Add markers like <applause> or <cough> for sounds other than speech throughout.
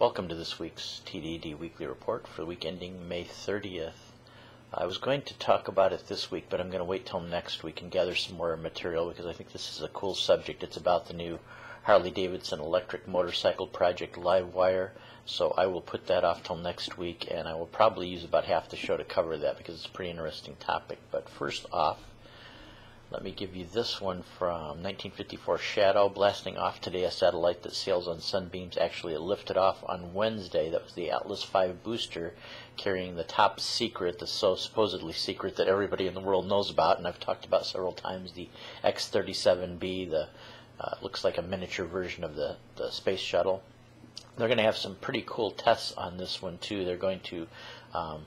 Welcome to this week's TDD Weekly Report for the week ending May 30th. I was going to talk about it this week, but I'm going to wait till next week and gather some more material because I think this is a cool subject. It's about the new Harley Davidson electric motorcycle project Livewire. So I will put that off till next week, and I will probably use about half the show to cover that because it's a pretty interesting topic. But first off, let me give you this one from 1954 Shadow, blasting off today a satellite that sails on sunbeams. Actually, it lifted off on Wednesday. That was the Atlas V booster carrying the top secret, the so supposedly secret that everybody in the world knows about, and I've talked about several times, the X-37B, the uh, looks like a miniature version of the, the space shuttle. They're going to have some pretty cool tests on this one, too. They're going to um,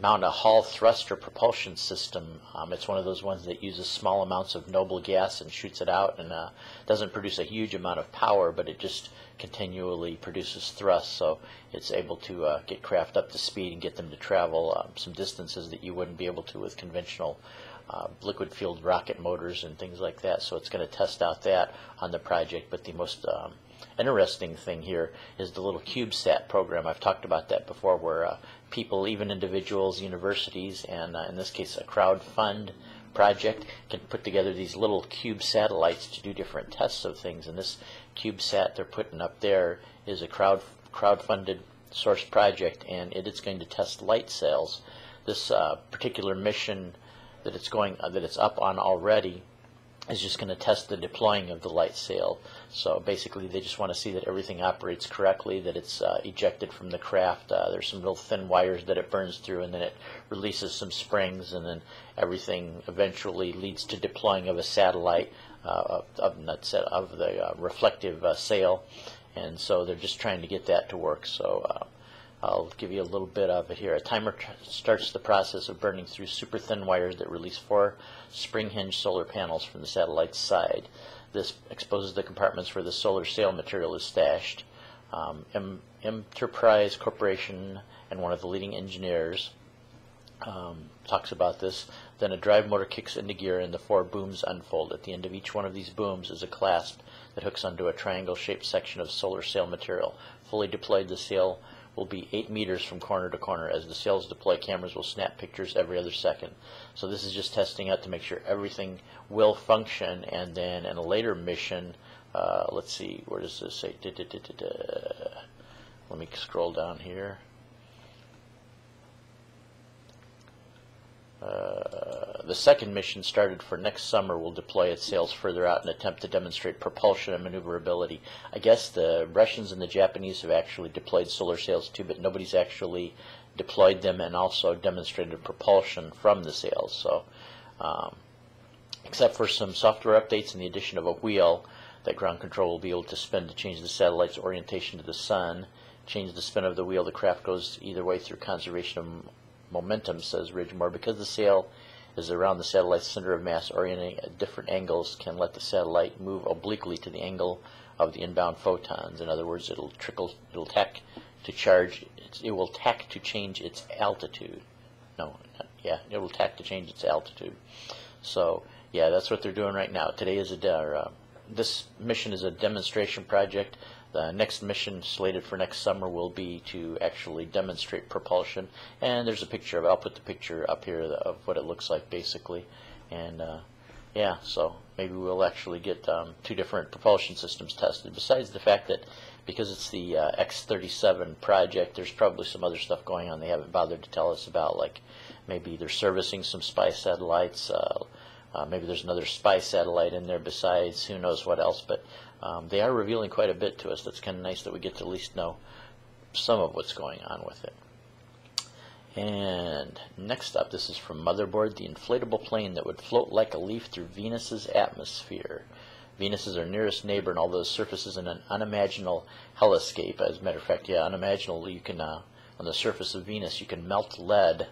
mount a Hall thruster propulsion system. Um, it's one of those ones that uses small amounts of noble gas and shoots it out and uh, doesn't produce a huge amount of power, but it just continually produces thrust, so it's able to uh, get craft up to speed and get them to travel um, some distances that you wouldn't be able to with conventional uh, liquid fueled rocket motors and things like that. So it's going to test out that on the project, but the most um, interesting thing here is the little CubeSat program. I've talked about that before where uh, people, even individuals, universities, and uh, in this case a crowd fund project can put together these little cube satellites to do different tests of things. And this CubeSat they're putting up there is a crowd crowd-funded source project, and it is going to test light sails. This uh, particular mission that it's going that it's up on already is just going to test the deploying of the light sail. So basically, they just want to see that everything operates correctly, that it's uh, ejected from the craft. Uh, there's some real thin wires that it burns through, and then it releases some springs, and then everything eventually leads to deploying of a satellite uh, of, of, of the uh, reflective uh, sail. And so they're just trying to get that to work. So uh, I'll give you a little bit of it here. A timer starts the process of burning through super thin wires that release four spring hinge solar panels from the satellite's side. This exposes the compartments where the solar sail material is stashed. Um, Enterprise Corporation and one of the leading engineers um, talks about this. Then a drive motor kicks into gear and the four booms unfold. At the end of each one of these booms is a clasp that hooks onto a triangle-shaped section of solar sail material. Fully deployed, the sail will be 8 meters from corner to corner. As the sails deploy, cameras will snap pictures every other second. So this is just testing out to make sure everything will function. And then in a later mission, uh, let's see, where does this say? Da, da, da, Let me scroll down here. Uh, the second mission started for next summer will deploy its sails further out and attempt to demonstrate propulsion and maneuverability. I guess the Russians and the Japanese have actually deployed solar sails too, but nobody's actually deployed them and also demonstrated propulsion from the sails. So, um, except for some software updates and the addition of a wheel that ground control will be able to spin to change the satellite's orientation to the sun, change the spin of the wheel, the craft goes either way through conservation of momentum, says Ridenoure, because the sail is around the satellite's center of mass orienting at different angles can let the satellite move obliquely to the angle of the inbound photons. In other words, it'll trickle, it'll tack to charge, it will tack to change its altitude. No, not, yeah, it will tack to change its altitude. So, yeah, that's what they're doing right now. Today is a, uh, this mission is a demonstration project the next mission slated for next summer will be to actually demonstrate propulsion. And there's a picture of it. I'll put the picture up here of what it looks like basically. And uh, yeah, so maybe we'll actually get um, two different propulsion systems tested. Besides the fact that because it's the uh, X-37 project, there's probably some other stuff going on they haven't bothered to tell us about, like maybe they're servicing some spy satellites. Uh, uh, maybe there's another spy satellite in there besides who knows what else, but um, they are revealing quite a bit to us. That's kind of nice that we get to at least know some of what's going on with it. And next up, this is from Motherboard, the inflatable plane that would float like a leaf through Venus's atmosphere. Venus is our nearest neighbor, and although the surface is an unimaginable hellscape, as a matter of fact, yeah, unimaginable, you can, uh, on the surface of Venus, you can melt lead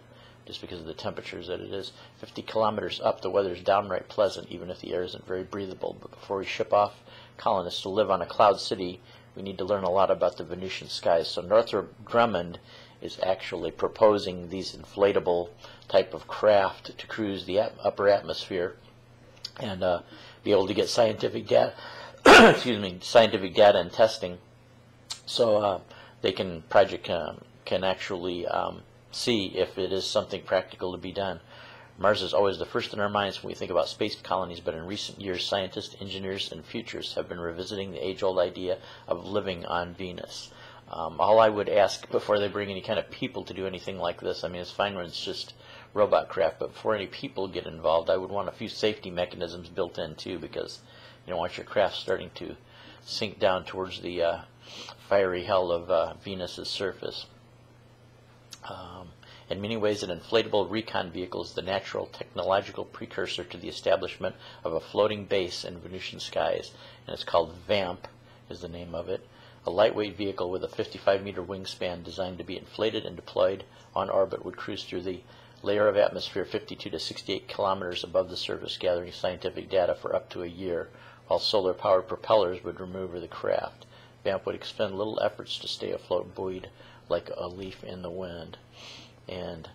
just because of the temperatures that it is. 50 kilometers up, the weather is downright pleasant, even if the air isn't very breathable. But before we ship off colonists to live on a cloud city, we need to learn a lot about the Venusian skies. So Northrop Grumman is actually proposing these inflatable type of craft to cruise the upper atmosphere and uh, be able to get scientific data, <coughs> excuse me, scientific data and testing. So uh, they can project um, can actually um, see if it is something practical to be done. Mars is always the first in our minds when we think about space colonies, but in recent years, scientists, engineers, and futurists have been revisiting the age-old idea of living on Venus. Um, all I would ask before they bring any kind of people to do anything like this, I mean, it's fine when it's just robot craft, but before any people get involved, I would want a few safety mechanisms built in too, because you don't want your craft starting to sink down towards the uh, fiery hell of uh, Venus's surface. Um, in many ways, an inflatable recon vehicle is the natural technological precursor to the establishment of a floating base in Venusian skies, and it's called VAMP, is the name of it. A lightweight vehicle with a 55 meter wingspan designed to be inflated and deployed on orbit would cruise through the layer of atmosphere 52 to 68 kilometers above the surface, gathering scientific data for up to a year, while solar-powered propellers would maneuver the craft. VAMP would expend little efforts to stay afloat, buoyed like a leaf in the wind. And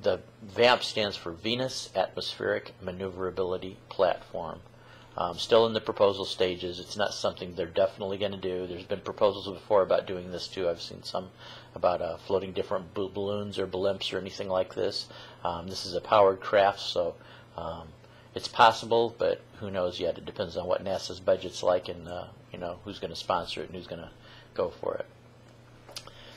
the VAMP stands for Venus Atmospheric Maneuverability Platform. Um, still in the proposal stages. It's not something they're definitely going to do. There's been proposals before about doing this too. I've seen some about uh, floating different balloons or blimps or anything like this. Um, this is a powered craft, so um, it's possible, but who knows yet. It depends on what NASA's budget's like and uh, you know who's going to sponsor it and who's going to go for it.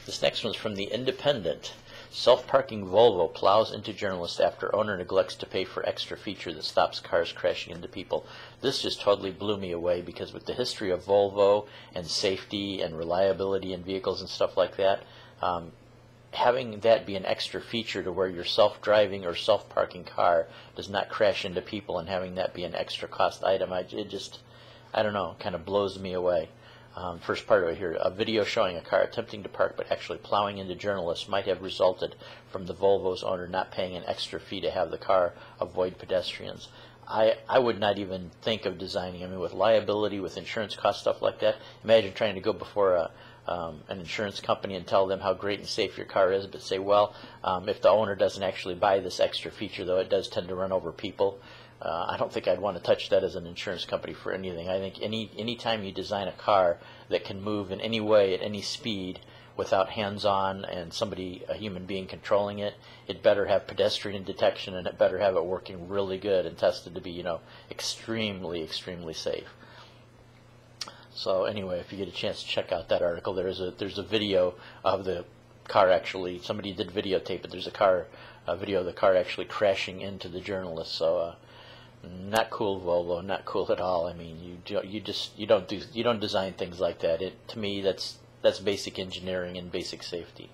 This next one's from The Independent. Self-parking Volvo plows into journalist after owner neglects to pay for extra feature that stops cars crashing into people. This just totally blew me away because with the history of Volvo and safety and reliability in vehicles and stuff like that, um, having that be an extra feature to where your self-driving or self-parking car does not crash into people and having that be an extra cost item, I, it just, I don't know, kind of blows me away. Um, first part it here, a video showing a car attempting to park but actually plowing into journalists might have resulted from the Volvo's owner not paying an extra fee to have the car avoid pedestrians. I, I would not even think of designing, I mean, with liability, with insurance costs, stuff like that. Imagine trying to go before a, um, an insurance company and tell them how great and safe your car is, but say, well, um, if the owner doesn't actually buy this extra feature, though it does tend to run over people, uh, I don't think I'd want to touch that as an insurance company for anything. I think any any time you design a car that can move in any way at any speed without hands-on and somebody, a human being controlling it, it better have pedestrian detection and it better have it working really good and tested to be, you know, extremely, extremely safe. So anyway, if you get a chance to check out that article, there's a there's a video of the car actually. Somebody did videotape it. There's a car, a video of the car actually crashing into the journalist. So. Uh, not cool Volvo, not cool at all. I mean, you you just you don't do you don't design things like that. It to me that's that's basic engineering and basic safety.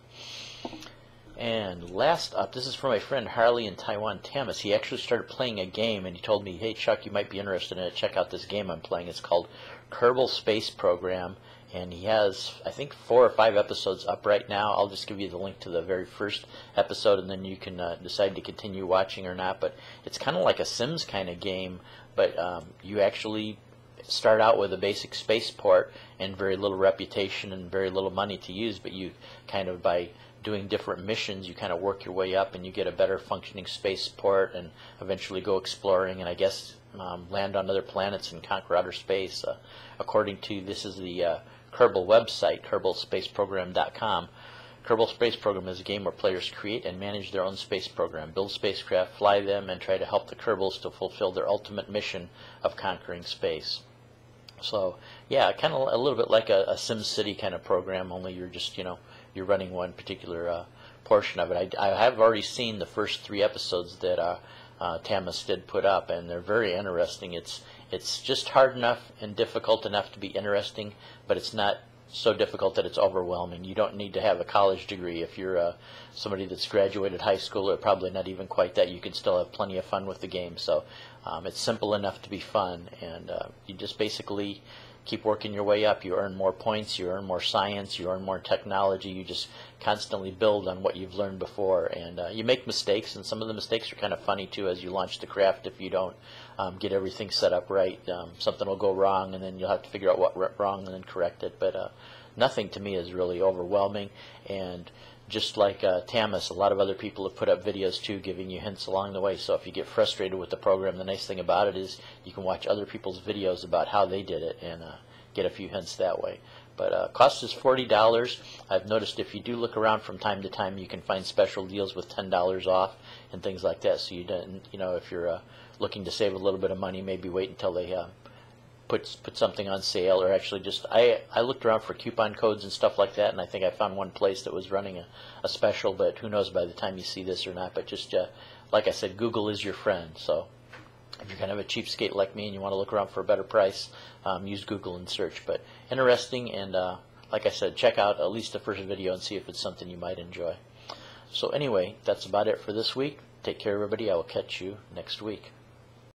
And last up, this is from my friend Harley in Taiwan, Tamas. He actually started playing a game, and he told me, "Hey Chuck, you might be interested in it. Check out this game I'm playing. It's called Kerbal Space Program." And he has I think four or five episodes up right now. I'll just give you the link to the very first episode, and then you can uh, decide to continue watching or not. But it's kind of like a Sims kind of game, but um, you actually start out with a basic spaceport and very little reputation and very little money to use, but you kind of by doing different missions, you kind of work your way up and you get a better functioning spaceport and eventually go exploring and I guess um, land on other planets and conquer outer space. Uh, according to this is the uh, Kerbal website, KerbalSpaceProgram.com. Kerbal Space Program is a game where players create and manage their own space program, build spacecraft, fly them, and try to help the Kerbals to fulfill their ultimate mission of conquering space. So, yeah, kind of a little bit like a, a Sim City kind of program, only you're just, you know, you're running one particular uh, portion of it. I, I, have already seen the first three episodes that uh, uh, Tamas did put up, and they're very interesting. It's it's just hard enough and difficult enough to be interesting, but it's not so difficult that it's overwhelming. You don't need to have a college degree. If you're uh, somebody that's graduated high school, or probably not even quite that, you can still have plenty of fun with the game. So um, it's simple enough to be fun, and uh, you just basically keep working your way up. You earn more points, you earn more science, you earn more technology. You just constantly build on what you've learned before. And uh, you make mistakes, and some of the mistakes are kind of funny too as you launch the craft if you don't um, get everything set up right. Um, something will go wrong, and then you'll have to figure out what went wrong and then correct it. But uh, nothing to me is really overwhelming. And just like uh, Tamas, a lot of other people have put up videos too, giving you hints along the way. So if you get frustrated with the program, the nice thing about it is you can watch other people's videos about how they did it and uh, get a few hints that way. But uh, cost is forty dollars. I've noticed if you do look around from time to time, you can find special deals with ten dollars off and things like that. So you don't, you know, if you're uh, looking to save a little bit of money, maybe wait until they uh, put put something on sale, or actually just I I looked around for coupon codes and stuff like that, and I think I found one place that was running a, a special. But who knows by the time you see this or not? But just uh, like I said, Google is your friend. So if you're kind of a cheapskate like me and you want to look around for a better price, um, use Google and search. But interesting, and uh, like I said, check out at least the first video and see if it's something you might enjoy. So anyway, that's about it for this week. Take care, everybody. I will catch you next week.